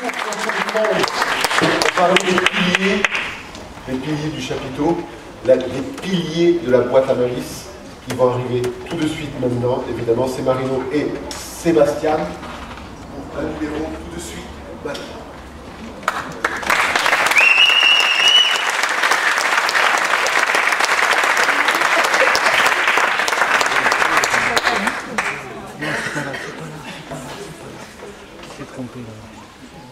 On parler des piliers, du chapiteau, les piliers de la boîte à malice qui vont arriver tout de suite maintenant. Évidemment, c'est Marino et Sébastien. On tout de suite.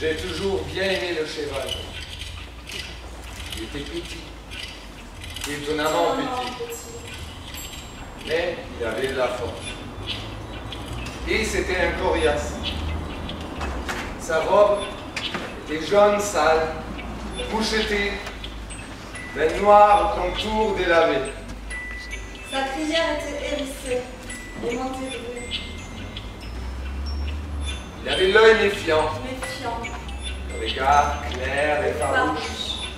J'ai toujours bien aimé le cheval. Il était petit, étonnamment petit, mais il avait de la force. Et c'était un coriace. Sa robe était jaune sale, mouchetée, d'un noir contour délavé. Sa crinière était hérissée et montée de Il avait l'œil méfiant, le regard clair et farouche.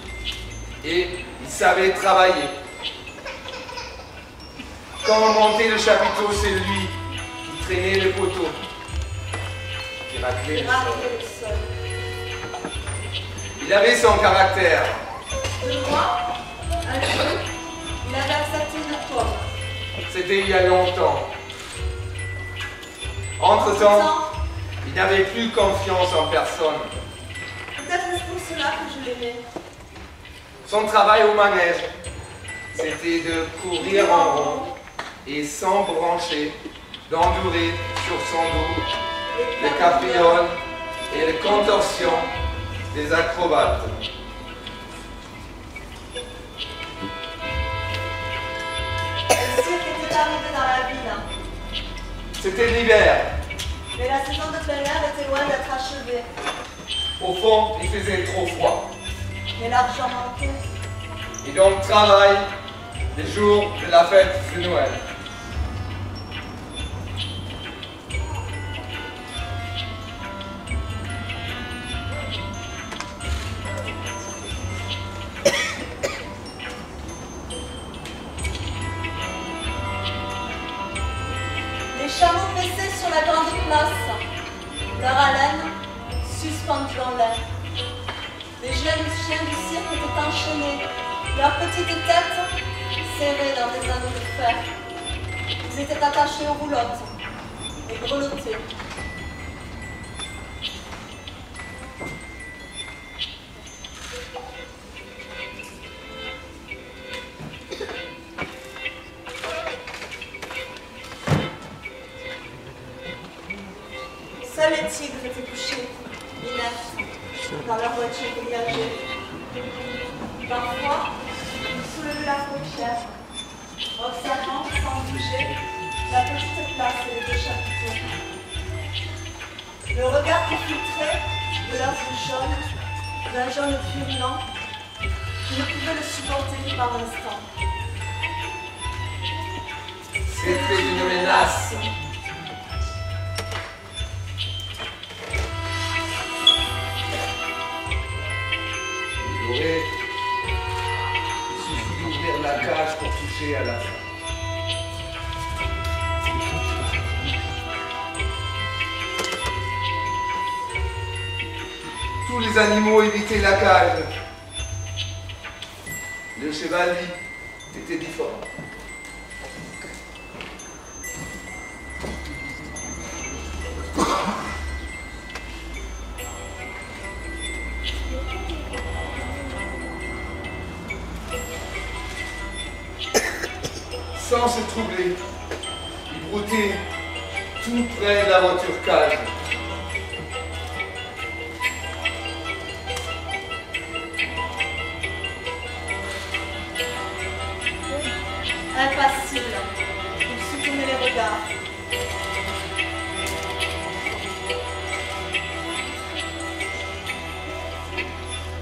et il savait travailler. Quand on montait le chapiteau, c'est lui qui traînait le poteau, qui raclait le sol. Il avait son caractère. De moi, un jour, il avait accepté une pomme. C'était il y a longtemps. Entre-temps, il n'avait plus confiance en personne. Cela que je l'aimais. Son travail au manège, c'était de courir en rond et sans brancher, d'endurer sur son dos les caprioles et les contorsions des acrobates. Ville, C'était l'hiver. Mais la saison de plein air était loin d'être achevée. Au fond, il faisait trop froid. Mais l'argent manquait. Et donc travail les jours de la fête de Noël. Chameaux paissaient sur la grande place, leur haleine suspendue en l'air. Les jeunes chiens du cirque étaient enchaînés, leurs petites têtes serrées dans des anneaux de fer. Ils étaient attachés aux roulottes et grelottés. Les tigres étaient couchés, inertes, dans leur voiture grillagée. Parfois, ils soulevaient la paupière, observant sans bouger la petite place et les deux chapiteaux. Le regard infiltré de leurs yeux jaunes, d'un jaune virulent, qui ne pouvait le supporter par instant. C'était une menace. Il aurait suffi d'ouvrir la cage pour toucher à la fin. Tous les animaux évitaient la cage. Le chevalier était différent. Sans se troubler, il broutait tout près de la voiture cage. Impassible, il soutenait les regards.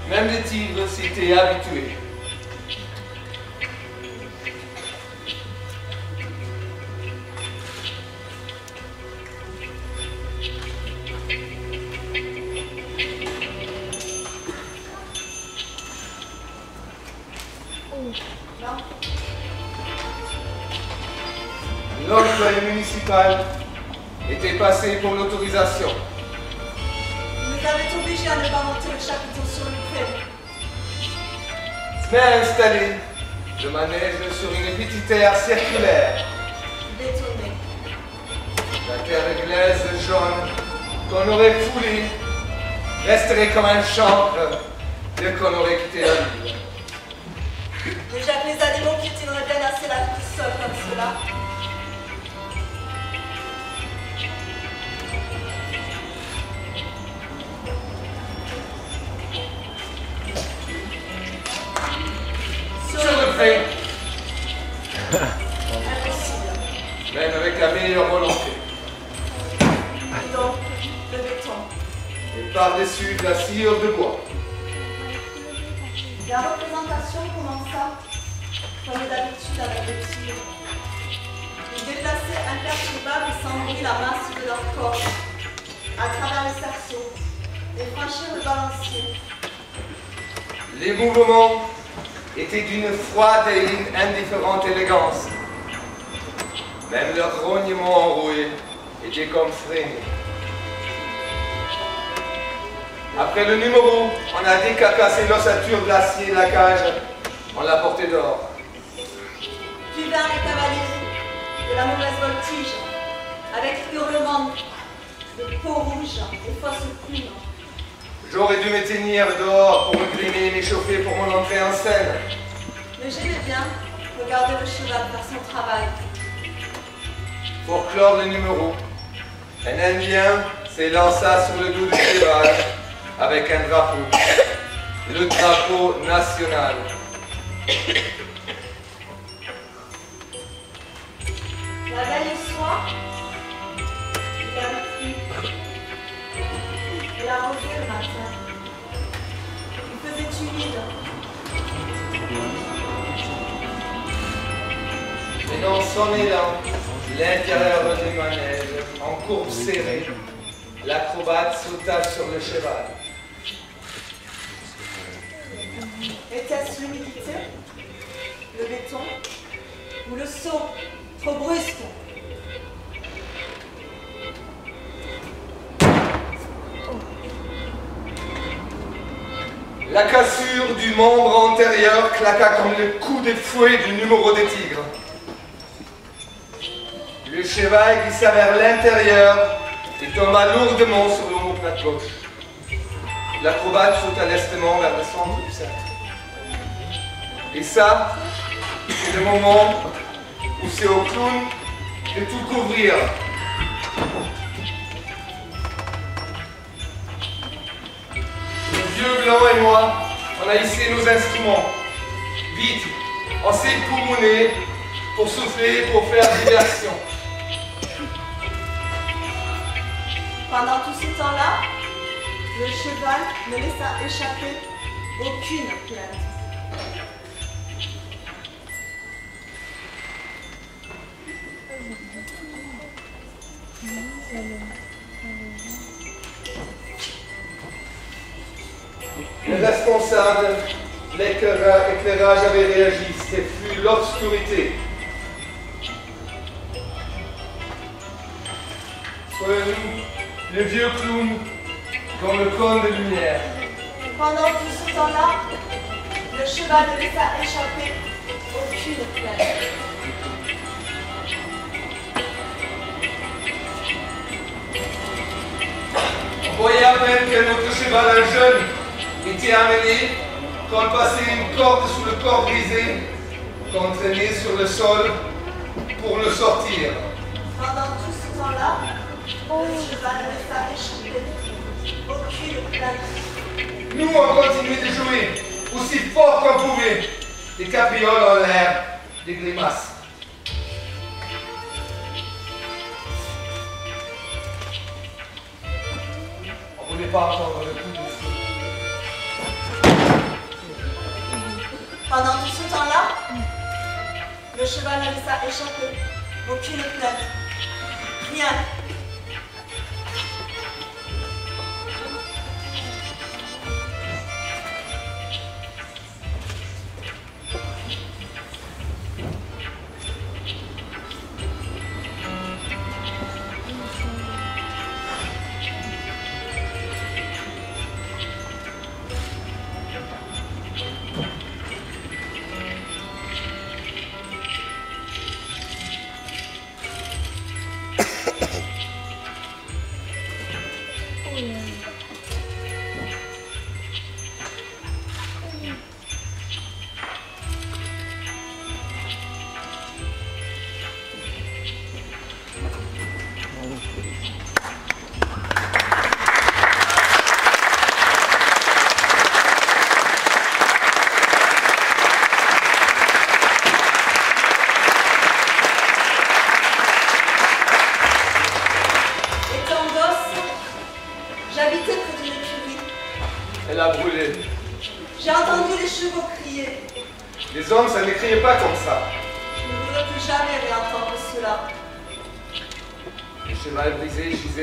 Même les tigres s'étaient habitués. Était passé pour l'autorisation. Vous nous avez obligés à ne pas monter le chapiteau sur le pré. Mais installé le manège sur une petite aire circulaire. Bétonné. La terre glaise jaune qu'on aurait foulée resterait comme un chanvre dès qu'on aurait quitté la ville. Déjà que les animaux piétineraient bien assez la vie seule comme cela. Impossible. même avec la meilleure volonté. Et donc, le béton. Et par-dessus de la sciure de bois. La représentation commença, comme d'habitude avec le tir. Ils déplaçaient imperturbable et sans bruit la masse de leur corps, à travers les cerceaux, et franchirent le balancier. Les mouvements étaient d'une froide et indifférente élégance. Même leur rognement enroué était comme freiné. Après le numéro, on a décacassé l'ossature l'acier la cage. On l'a porté dehors. Puis vinrent les cavaliers de la mauvaise voltige, avec hurlements de peau rouge et fausses plumes. J'aurais dû me tenir dehors pour me grimer et m'échauffer pour mon entrée en scène. Mais j'aimais bien regarder le cheval faire son travail. Pour clore le numéro, un Indien s'élança sur le dos du cheval avec un drapeau, le drapeau national. La veille au soir. Il a le matin. Il faisait humide. Et dans son élan, l'intérieur du manège, en courbe serrée, l'acrobate sauta sur le cheval. Était-ce l'humidité, le béton ou le saut trop brusque? La cassure du membre antérieur claqua comme le coup de fouet du numéro des tigres. Le cheval glissa vers l'intérieur et tomba lourdement sur l'omoplate gauche. L'acrobate sauta lestement vers le centre du cercle. Et ça, c'est le moment où c'est au clown de tout couvrir. Vieux blanc et moi, on a hissé nos instruments. Vite, on s'est poumonné pour souffler, pour faire diversion. Pendant tout ce temps-là, le cheval ne laissa échapper aucune plainte. Responsable, l'éclaira- éclairage avait réagi, ce fut l'obscurité. Soit nous, le vieux clown, dans le cône de lumière. Pendant tout ce temps-là, le cheval ne laissa échapper aucune plaie. On voyait à peine que notre cheval, un jeune, était amené, quand passait une corde sous le corps brisé, qu'on traînait sur le sol pour le sortir. Pendant tout ce temps-là, le cheval ne échapper aucune plaie. Nous, on continuait de jouer, aussi fort qu'on pouvait, des caprioles en l'air, des grimaces. On voulait pas entendre le coup Pendant tout ce temps-là, le cheval ne laissa échapper aucune plaie. Rien.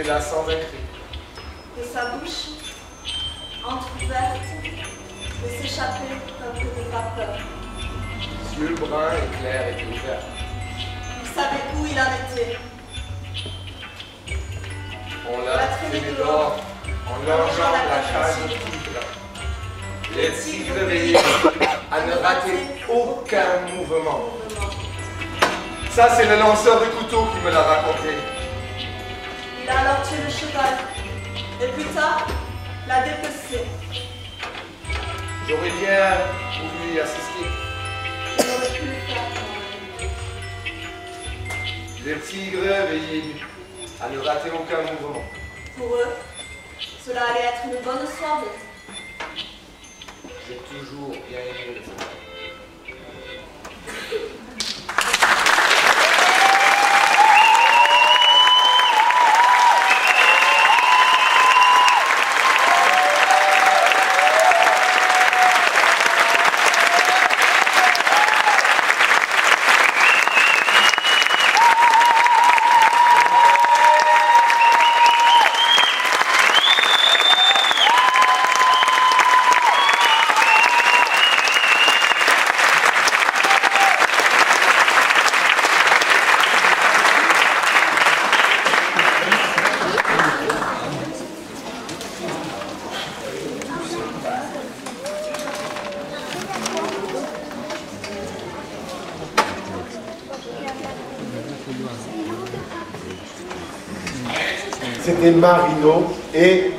Là sans un cri. De sa bouche, entr'ouverte, laissait s'échapper un peu de vapeur. Les yeux bruns et clairs étaient ouverts. Il savait où il en était. On l'a traîné dehors en longeant la cage au tigre. Les tigres veillaient à ne rater aucun mouvement. Mouvement. Ça, c'est le lanceur de couteau qui me l'a raconté. Il a alors tué le cheval. Et plus tard, l'a dépecé. J'aurais bien voulu y assister. Je n'aurais pu le faire. Les tigres veillaient à ne rater aucun mouvement. Pour eux, cela allait être une bonne soirée. J'ai toujours bien aimé les Marino et